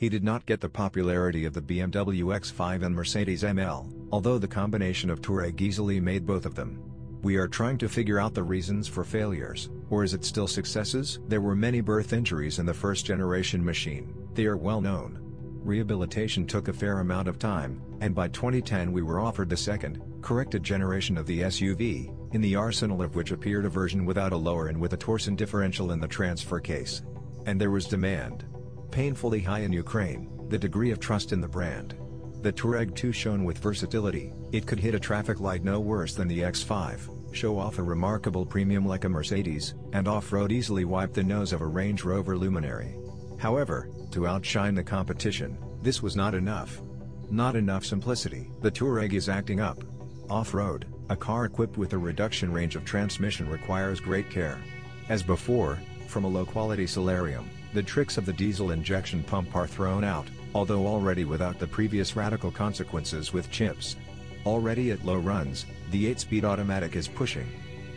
He did not get the popularity of the BMW X5 and Mercedes ML, although the combination of Touareg easily made both of them. We are trying to figure out the reasons for failures, or is it still successes? There were many birth injuries in the first generation machine, they are well known. Rehabilitation took a fair amount of time, and by 2010 we were offered the second, corrected generation of the SUV, in the arsenal of which appeared a version without a lower and with a Torsen differential in the transfer case. And there was demand. Painfully high in Ukraine, the degree of trust in the brand. The Touareg 2 shone with versatility, it could hit a traffic light no worse than the X5, show off a remarkable premium like a Mercedes, and off-road easily wipe the nose of a Range Rover luminary. However, to outshine the competition, this was not enough. Not enough simplicity. The Touareg is acting up. Off-road, a car equipped with a reduction range of transmission requires great care. As before, from a low-quality solarium, the tricks of the diesel injection pump are thrown out, although already without the previous radical consequences with chips. Already at low runs, the 8-speed automatic is pushing.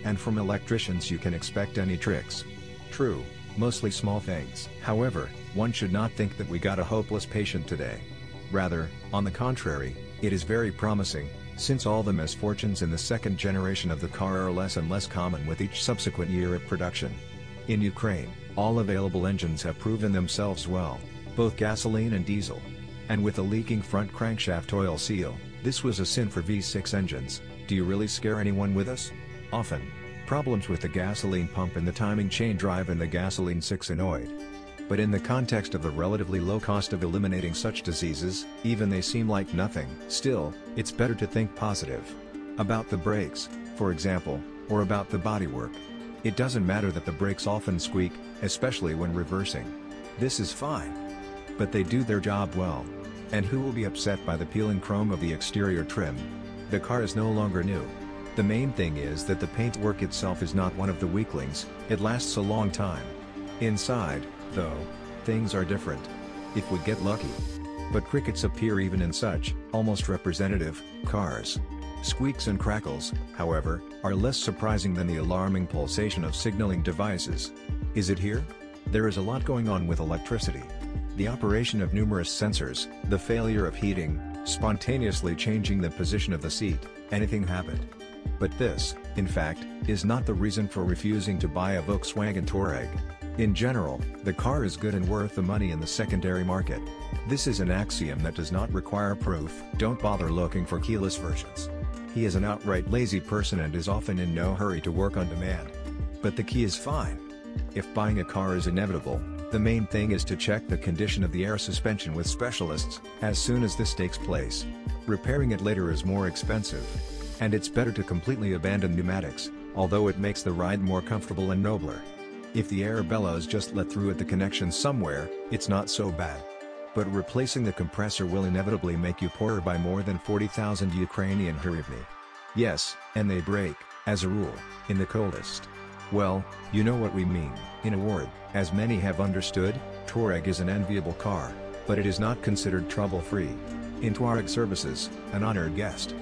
And from electricians you can expect any tricks. True, mostly small things. However, one should not think that we got a hopeless patient today. Rather, on the contrary, it is very promising, since all the misfortunes in the second generation of the car are less and less common with each subsequent year of production. In Ukraine, all available engines have proven themselves well, both gasoline and diesel. And with a leaking front crankshaft oil seal, this was a sin for V6 engines, do you really scare anyone with us? Often. Problems with the gasoline pump and the timing chain drive and the gasoline 6 annoyed. But in the context of the relatively low cost of eliminating such diseases, even they seem like nothing. Still, it's better to think positive. About the brakes, for example, or about the bodywork. It doesn't matter that the brakes often squeak, especially when reversing. This is fine but they do their job well. And who will be upset by the peeling chrome of the exterior trim? The car is no longer new. The main thing is that the paintwork itself is not one of the weaklings, it lasts a long time. Inside, though, things are different. If we get lucky. But crickets appear even in such, almost representative, cars. Squeaks and crackles, however, are less surprising than the alarming pulsation of signaling devices. Is it here? There is a lot going on with electricity the operation of numerous sensors, the failure of heating, spontaneously changing the position of the seat, anything happened. But this, in fact, is not the reason for refusing to buy a Volkswagen Touareg. In general, the car is good and worth the money in the secondary market. This is an axiom that does not require proof, don't bother looking for keyless versions. He is an outright lazy person and is often in no hurry to work on demand. But the key is fine. If buying a car is inevitable, the main thing is to check the condition of the air suspension with specialists, as soon as this takes place. Repairing it later is more expensive. And it's better to completely abandon pneumatics, although it makes the ride more comfortable and nobler. If the air bellows just let through at the connection somewhere, it's not so bad. But replacing the compressor will inevitably make you poorer by more than 40,000 Ukrainian hryvnia. Yes, and they break, as a rule, in the coldest. Well, you know what we mean. In a word, as many have understood, Touareg is an enviable car, but it is not considered trouble-free. In Touareg services, an honored guest.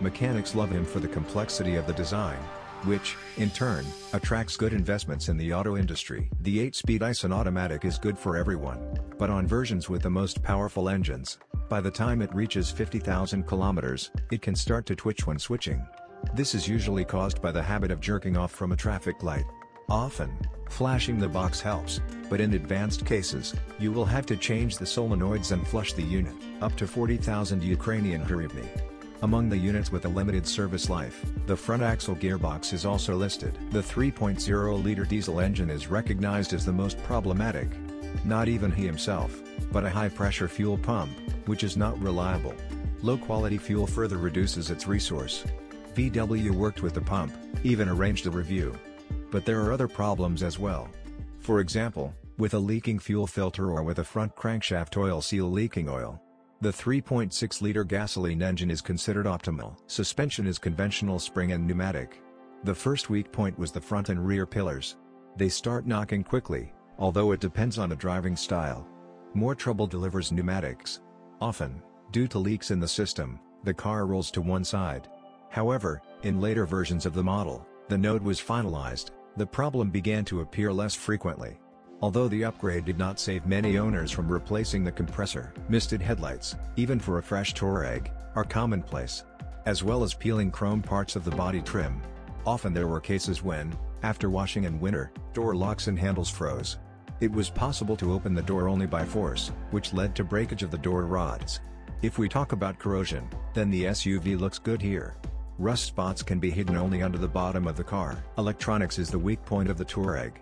Mechanics love him for the complexity of the design, which, in turn, attracts good investments in the auto industry. The 8-speed Aisin automatic is good for everyone, but on versions with the most powerful engines, by the time it reaches 50,000 kilometers, it can start to twitch when switching. This is usually caused by the habit of jerking off from a traffic light. Often, flashing the box helps, but in advanced cases, you will have to change the solenoids and flush the unit, up to 40,000 Ukrainian hryvnia. Among the units with a limited service life, the front axle gearbox is also listed. The 3.0-liter diesel engine is recognized as the most problematic. Not even he himself, but a high-pressure fuel pump, which is not reliable. Low-quality fuel further reduces its resource, VW worked with the pump, even arranged a review. But there are other problems as well. For example, with a leaking fuel filter or with a front crankshaft oil seal leaking oil. The 3.6-liter gasoline engine is considered optimal. Suspension is conventional spring and pneumatic. The first weak point was the front and rear pillars. They start knocking quickly, although it depends on the driving style. More trouble delivers pneumatics. Often, due to leaks in the system, the car rolls to one side. However, in later versions of the model, the node was finalized, the problem began to appear less frequently. Although the upgrade did not save many owners from replacing the compressor. Misted headlights, even for a fresh Touareg, are commonplace. As well as peeling chrome parts of the body trim. Often there were cases when, after washing in winter, door locks and handles froze. It was possible to open the door only by force, which led to breakage of the door rods. If we talk about corrosion, then the SUV looks good here. Rust spots can be hidden only under the bottom of the car. Electronics is the weak point of the Touareg.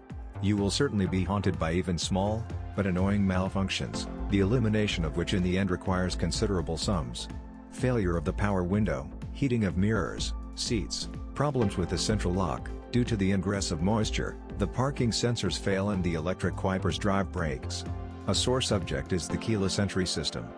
You will certainly be haunted by even small, but annoying malfunctions, the elimination of which in the end requires considerable sums. Failure of the power window, heating of mirrors, seats, problems with the central lock, due to the ingress of moisture, the parking sensors fail and the electric wipers drive brakes. A sore subject is the keyless entry system.